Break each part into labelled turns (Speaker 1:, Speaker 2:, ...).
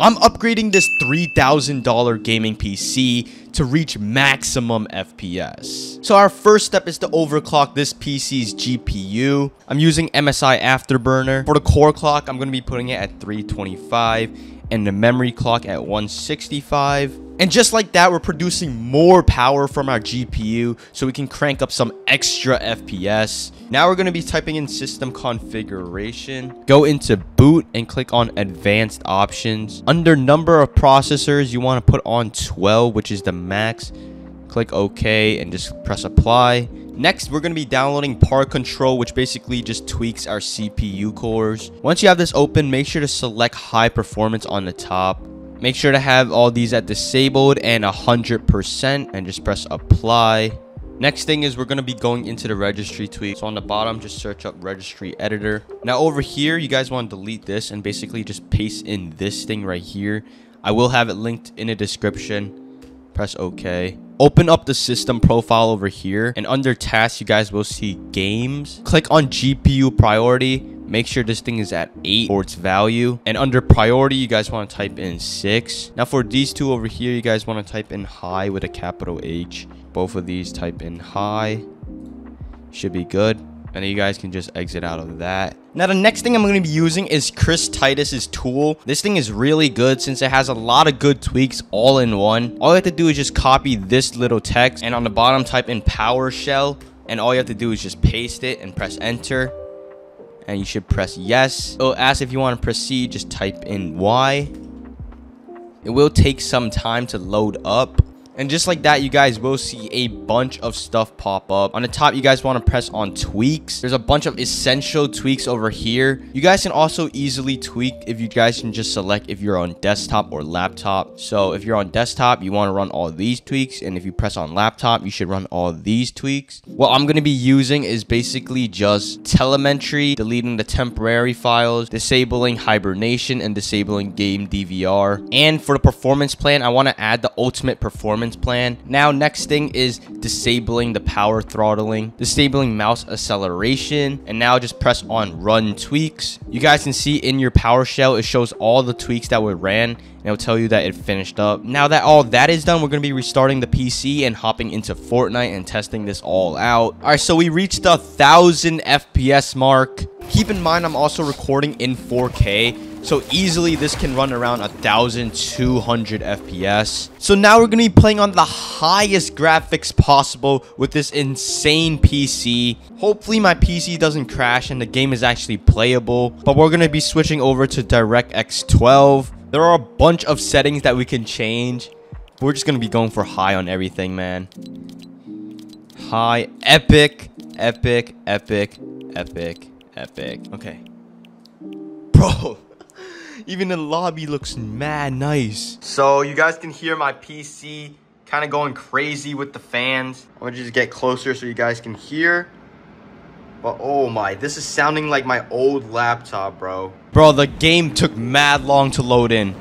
Speaker 1: I'm upgrading this $3,000 gaming PC to reach maximum FPS. So our first step is to overclock this PC's GPU. I'm using MSI Afterburner. For the core clock, I'm going to be putting it at 325 and the memory clock at 165. And just like that, we're producing more power from our GPU so we can crank up some extra FPS. Now we're going to be typing in system configuration. Go into boot and click on advanced options. Under number of processors, you want to put on 12, which is the max. Click OK and just press apply. Next, we're going to be downloading ParkControl, which basically just tweaks our CPU cores. Once you have this open, make sure to select High Performance on the top. Make sure to have all these at disabled and 100% and just press apply. Next thing is we're going to be going into the registry tweak. So on the bottom, just search up registry editor. Now over here, you guys want to delete this and basically just paste in this thing right here. I will have it linked in the description. Press OK. Open up the system profile over here and under tasks, you guys will see games. Click on GPU priority Make sure this thing is at 8 or its value. And under priority, you guys want to type in 6. Now for these two over here, you guys want to type in high with a capital H. Both of these type in high. Should be good. And you guys can just exit out of that. Now the next thing I'm going to be using is Chris Titus's tool. This thing is really good since it has a lot of good tweaks all in one. All you have to do is just copy this little text and on the bottom type in PowerShell and all you have to do is just paste it and press enter and you should press yes. It'll ask if you want to proceed, just type in Y. It will take some time to load up. And just like that, you guys will see a bunch of stuff pop up. On the top, you guys want to press on tweaks. There's a bunch of essential tweaks over here. You guys can also easily tweak if you guys can just select if you're on desktop or laptop. So if you're on desktop, you want to run all these tweaks. And if you press on laptop, you should run all these tweaks. What I'm going to be using is basically just telemetry, deleting the temporary files, disabling hibernation, and disabling game DVR. And for the performance plan, I want to add the ultimate performance plan. Now, next thing is disabling the power throttling, disabling mouse acceleration, and now just press on run tweaks. You guys can see in your PowerShell, it shows all the tweaks that were ran and it'll tell you that it finished up. Now that all that is done, we're going to be restarting the PC and hopping into Fortnite and testing this all out. All right, so we reached the 1000 FPS mark. Keep in mind, I'm also recording in 4K, so easily this can run around 1200 FPS. So now we're going to be playing on the highest graphics possible with this insane PC. Hopefully my PC doesn't crash and the game is actually playable. But we're going to be switching over to DirectX 12. There are a bunch of settings that we can change. We're just going to be going for high on everything, man. High, epic, epic, epic, epic, epic. Okay. Bro. Even the lobby looks mad nice. So you guys can hear my PC kind of going crazy with the fans. I'm gonna just get closer so you guys can hear. But oh my, this is sounding like my old laptop, bro. Bro, the game took mad long to load in.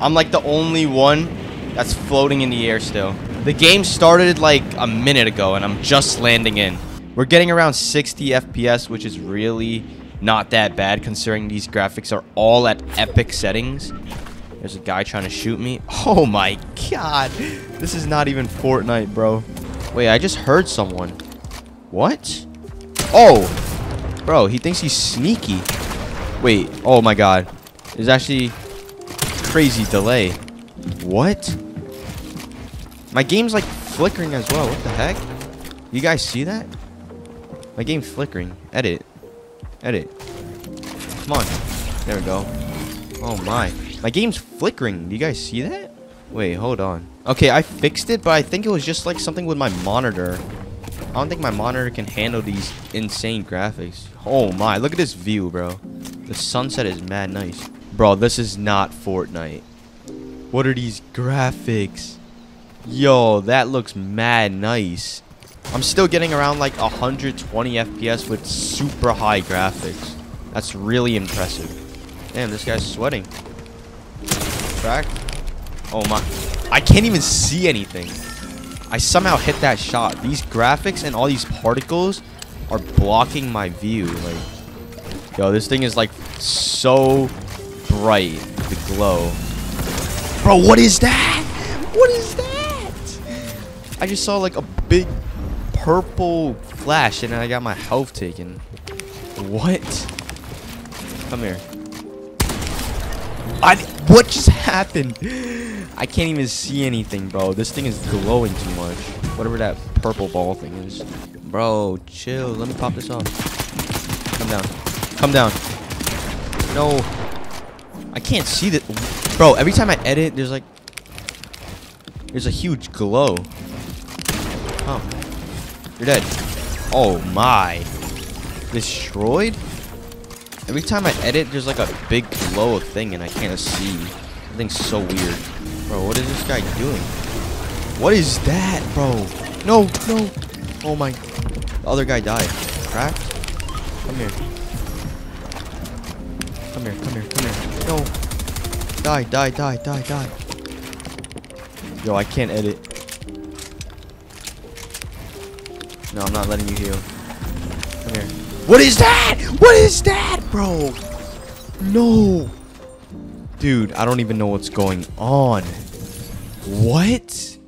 Speaker 1: I'm like the only one that's floating in the air still. The game started like a minute ago and I'm just landing in. We're getting around 60 FPS, which is really not that bad considering these graphics are all at epic settings. There's a guy trying to shoot me. Oh my god. This is not even Fortnite, bro. Wait, I just heard someone. What? Oh. Bro, he thinks he's sneaky. Wait. Oh my god. There's actually crazy delay. What? My game's like flickering as well. What the heck? You guys see that? My game's flickering. Edit. Edit. Come on. There we go. Oh my. My game's flickering. Do you guys see that? Wait, hold on. Okay, I fixed it, but I think it was just like something with my monitor. I don't think my monitor can handle these insane graphics. Oh my, look at this view, bro. The sunset is mad nice. Bro, this is not Fortnite. What are these graphics? Yo, that looks mad nice. I'm still getting around like 120 FPS with super high graphics. That's really impressive. Damn, this guy's sweating. Crack. Oh my. I can't even see anything. I somehow hit that shot. These graphics and all these particles are blocking my view. Like, yo, this thing is like so bright. The glow. Bro, what is that? What is that? I just saw like a big purple flash and I got my health taken. What? Come here. I, what just happened? I can't even see anything, bro. This thing is glowing too much. Whatever that purple ball thing is. Bro, chill. Let me pop this off. Come down. Come down. No. I can't see that. Bro, every time I edit, there's like... There's a huge glow. Oh. You're dead. Oh my. Destroyed? Every time I edit, there's like a big glow of thing and I can't see. I think so weird. Bro, what is this guy doing? What is that, bro? No, no. Oh my. The other guy died. Cracked? Come here. Come here, come here, come here. No. Die, die, die, die, die. Yo, I can't edit. No, I'm not letting you heal. Come here. What is that? What is that, bro? No. Dude, I don't even know what's going on. What?